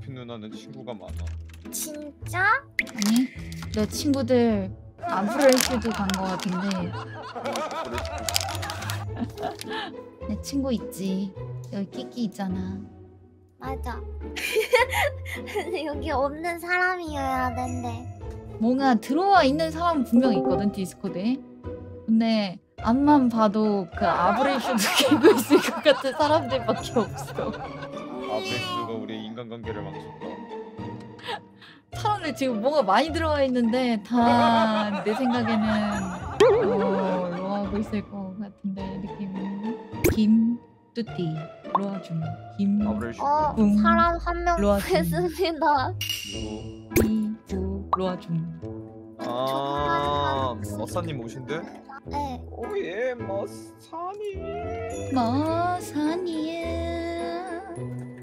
피 누나는 친구가 많아. 진짜? 아니 내 친구들 안프레시드 간거 같은데 내 친구 있지 여기 끼끼 있잖아 맞아. 여기 없는 사람이어야 된대. 뭔가 들어와 있는 사람 분명 있거든 디스코드에 근데 앞만 봐도 그 아브레이션을 끼고 있을 것 같은 사람들밖에 없어 아 우리의 인간관계를 망쳤다. 사람들 지금 뭔가 많이 들어와 있는데 다 내 생각에는 어, 로하고 있을 것 같은데 느낌은 김뚜띠 로아줌 김 아브레이션 어, 음. 사람 한명 일로 와서. 구했습니다. 누구? 이부 로아줌 아 머사님 오신대? 네. 오예 머사님. 마산이야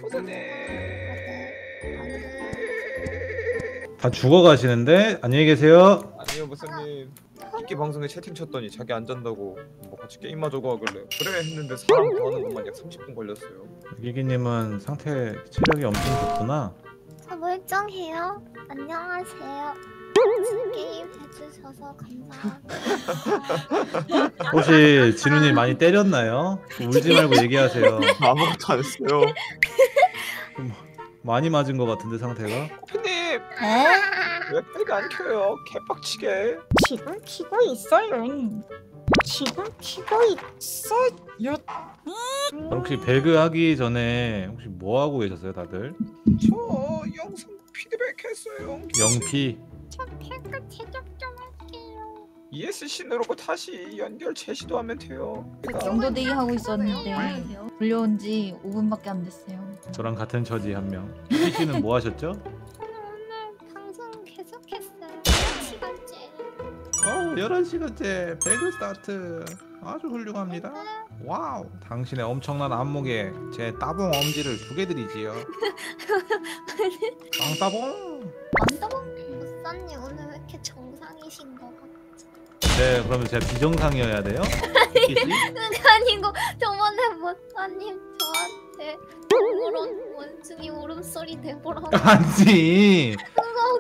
머사님. 다 죽어가시는데 안녕히 계세요. 아니요 머사님. 끼끼 방송에 채팅 쳤더니 자기 안 잔다고 뭐 같이 게임하자고 하길래 그래 했는데 사람 구하는 것만 약 30분 걸렸어요. 기기님은 상태 체력이 엄청 좋구나. 저 멀쩡해요. 안녕하세요. 게임 해주셔서 감사합니다. 혹시 진우님 많이 때렸나요? 울지 말고 얘기하세요. 아무것도 안 했어요. 많이 맞은 것 같은데 상태가. 에? 왜 뿔이 안 켜요? 개빡치게. 지금 키고 있어요 지금 키고 있어요 혹시 배그 하기 전에 혹시 뭐 하고 계셨어요, 다들? 저 영상 피드백 했어요. 영피. 저 태그 제작 좀 할게요. ESC 누르고 다시 연결 재시도 하면 돼요. 정도데이 하고 있었는데 불려온 지 5분밖에 안 됐어요 저랑 같은 처지 한 명. 기기 씨는 뭐 하셨죠? 11시간째 배그 스타트. 아주 훌륭합니다. wow. 당신의 엄청난 안목에 제 따봉 엄지를 두 개 드리지요. 빵따봉. 만다봉 보쌈님 오늘 왜 이렇게 정상이신 거 같지? 네, 그러면 제가 비정상이어야 돼요? 그게 아니고 저번에 보쌈님 저한테 그런 원숭이 울음소리 내보라고 아니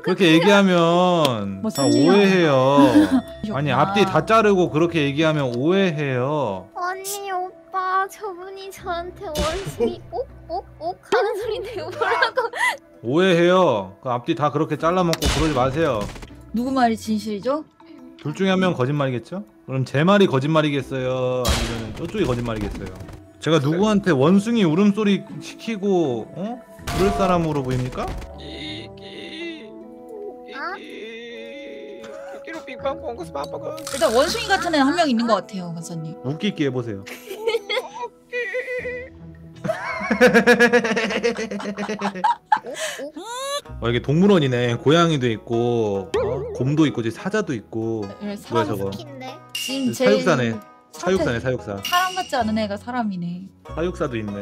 그렇게 얘기하면 뭐다 소리야. 오해해요. 아니 앞뒤 다 자르고 그렇게 얘기하면 오해해요. 아니 오빠 저분이 저한테 원숭이 옥옥옥 하는 소리 내보라고 오해해요. 그 앞뒤 다 그렇게 잘라먹고 그러지 마세요. 누구 말이 진실이죠? 둘 중에 한 명 거짓말이겠죠? 그럼 제 말이 거짓말이겠어요? 아니면 저쪽이 거짓말이겠어요? 제가 누구한테 원숭이 울음소리 시키고 어? 그럴 사람으로 보입니까? 빙빵 뽕고스 바빠가 일단 원숭이 같은 애한명 있는 것 같아요 간사님 웃기게 해보세요. 어, 이게 동물원이네. 고양이도 있고 어? 곰도 있고 이제 사자도 있고 뭐야 사람 저거? 스킨데 지금 제일 사육사네. 사육사네 사육사. 사람 같지 않은 애가 사람이네 사육사도 있네.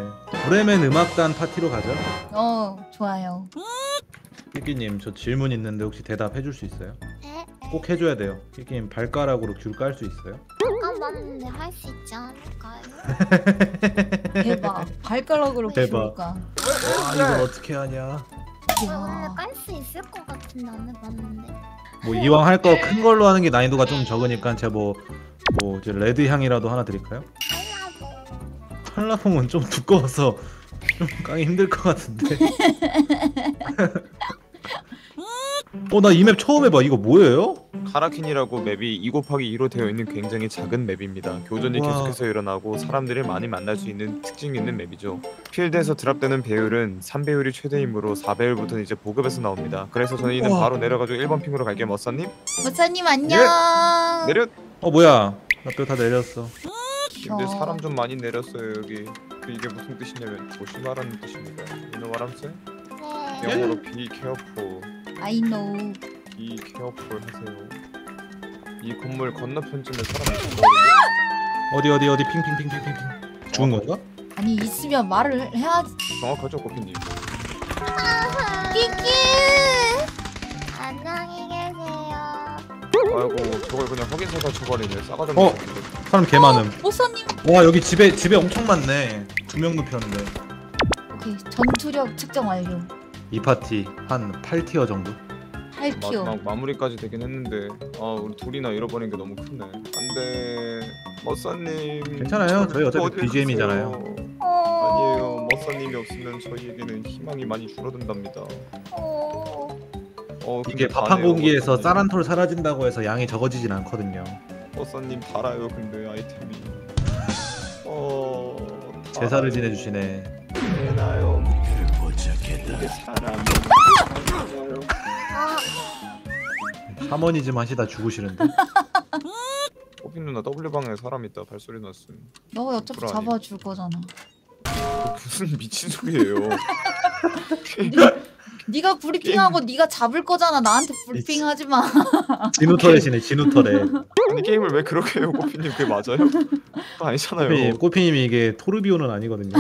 브레멘 음악단 파티로 가죠. 어 좋아요 끼끼님 저 질문 있는데 혹시 대답해 줄 수 있어요? 네 꼭 해줘야 돼요. 끼끼님 발가락으로 귤 깔 수 있어요? 잠깐 봤는데 할 수 있지 않을까요? 대박 발가락으로 대박. 키울까 와 이걸 어떻게 하냐? 근데 이야 깔수 있을 것 같은데 안 해봤는데 뭐 이왕 할 거 큰 걸로 하는 게 난이도가 좀 적으니까 제가 뭐, 뭐 이제 레드 향이라도 하나 드릴까요? 칼라봉은 좀 두꺼워서 좀 까기 힘들 것 같은데. 어 나 이 map 처음 해봐. 이거 뭐예요? 카라킨이라고 map이 2 곱하기 2로 되어 있는 굉장히 작은 map입니다. 교전이 우와. 계속해서 일어나고 사람들을 많이 만날 수 있는 특징 있는 map이죠. 필드에서 드랍되는 배율은 3배율이 최대이므로 4배율부터는 이제 보급에서 나옵니다. 그래서 저희는 우와. 바로 내려가지고 1번 핑으로 갈게요, 머사님. 목사님 안녕 내려. 어 뭐야? 나또다 내렸어. 근데 어. 사람 좀 많이 내렸어요 여기. 그 이게 무슨 뜻이냐면 조심하라는 뜻입니다. You know what I'm saying? 네 영어로 be careful, I know be careful 하세요. 이 건물 건너편쯤에 사람이 있거든요. 어디 어디 어디 핑핑핑핑핑핑. 죽은 건가? 아니 있으면 말을 해야지 정확하죠, 고피님. 끼끼 안녕히 계세요 아이고 저걸 그냥 확인사살 쳐버리네. 싸가지 어? 없는 사람들. 사람 개 많음. 목사님 와 여기 집에 집에 엄청 많네. 두 명 눕혔는데. 오케이 전투력 측정 완료 이 파티 한 8티어 정도? 팔티어. 마지막 마무리까지 되긴 했는데 아 우리 둘이나 잃어버린 게 너무 크네. 안돼 머싸님. 괜찮아요. 저희 어차피 어딜 BGM 이잖아요. 가세요? 어. 아니에요. 머싸님이 없으면 저희에게는 희망이 많이 줄어든답니다. 어. 어 이게 밥 한 공기에서 머싸님. 쌀한톨 사라진다고 해서 양이 적어지진 않거든요. 머싸님 달아요 근데 아이템이. 어. 제사를 지내주시네. 되나요? 아, 샤머니즘 하시다 죽으시는데. 호빈 누나 W 방에 사람 있다 발소리 났음. 너가 어차피 불안해. 잡아줄 거잖아. 그 무슨 미친 소리예요? 네가 브리핑하고 네가 잡을 거잖아. 나한테 브리핑하지 마. 진우터렛이네 진우터렛. 아니 게임을 왜 그렇게 해요, 꼬피님? 그게 맞아요? 그거 아니잖아요. 꼬피님, 꼬피님이 이게 토르비오는 아니거든요.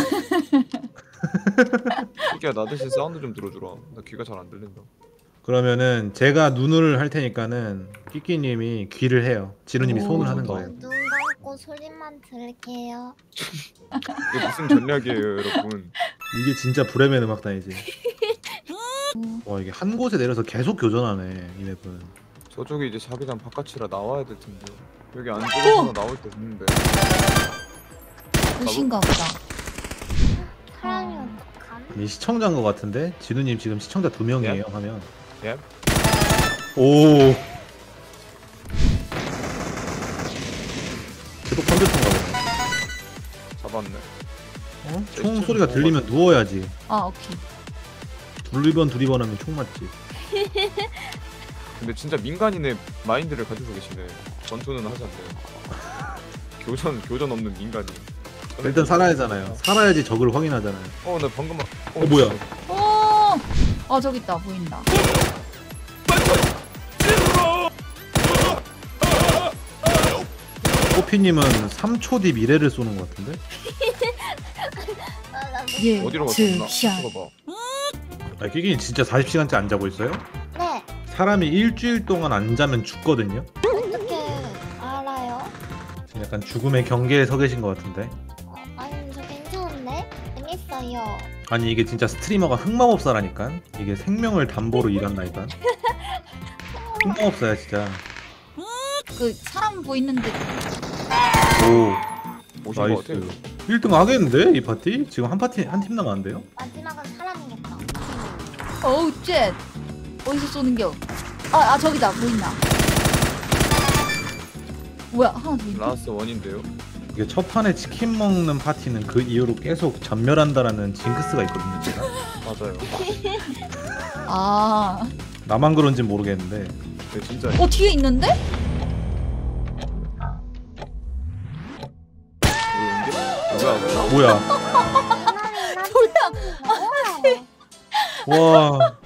이게 나 대신 사운드 좀 들어주라. 나 귀가 잘 안 들린다. 그러면은 제가 눈을 할 테니까는 끼끼님이 귀를 해요. 지루님이 오, 손을 하는 좋다. 거예요. 눈 감고 소리만 들을게요. 이게 무슨 전략이에요, 여러분? 이게 진짜 브레멘 음악단이지. 와 이게 한 곳에 내려서 계속 교전하네 이 map은. 저쪽이 이제 자기장 바깥이라 나와야 될 텐데 여기 안쪽에서 나올 때 됐는데 끝인가 보다. 시청자인 것 같은데 진우님 지금 시청자 두 명이에요 하면. 예? 오. 계속 컴퓨터인가 보네. 잡았네. 어? 총 소리가 들리면 누워야지. 아 오케이. 두리번 두리번 하면 총 맞지. 근데 진짜 민간인의 마인드를 가지고 계시네. 전투는 하지 않네요. 교전 교전 없는 민간인. 일단 살아야잖아요. 살아야지 적을 확인하잖아요. 어, 나 방금 어, 어, 뭐야? 오. 어 저기 있다 보인다. 꼬피님은 3초 뒤 미래를 쏘는 것 같은데? 예. 어디로 갔었나? 샷. 찍어봐. 아, 끼기는 진짜 40시간째 안 자고 있어요? 네. 사람이 일주일 동안 안 자면 죽거든요? 어떻게 알아요? 지금 약간 죽음의 경계에 서 계신 것 같은데? 어, 아니 이게 진짜 streamer가 흑마법사라니까? 이게 생명을 담보로 일한다니까? 흑마법사야 진짜 그 사람 보이는데 오 오신 거 nice 같아요. 1등 하겠는데 이 파티? 지금 한 파티 한 팀 남았는데요? 마지막은 사람이겠다. 어우 shit. 어디서 쏘는겨? 아, 아 저기다 보인다. 뭐야 하나 더 있네. last one인데요. 이게 첫 판에 치킨 먹는 파티는 그 이후로 계속 전멸한다라는 징크스가 있거든요 제가 맞아요. 아, 나만 그런지 모르겠는데 네, 진짜 어 뒤에 있는데? 뭐야 뭐야? 뭐야? 와